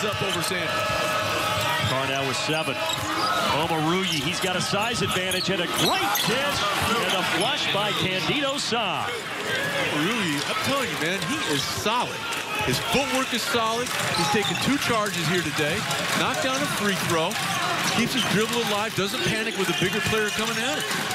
is up over Sanders. Carnell with seven. Omoruyi, he's got a size advantage and a great catch and a flush by Candido Sa. Omoruyi, I'm telling you, man, he is solid. His footwork is solid. He's taken two charges here today. Knocked down a free throw. Keeps his dribble alive. Doesn't panic with a bigger player coming at him.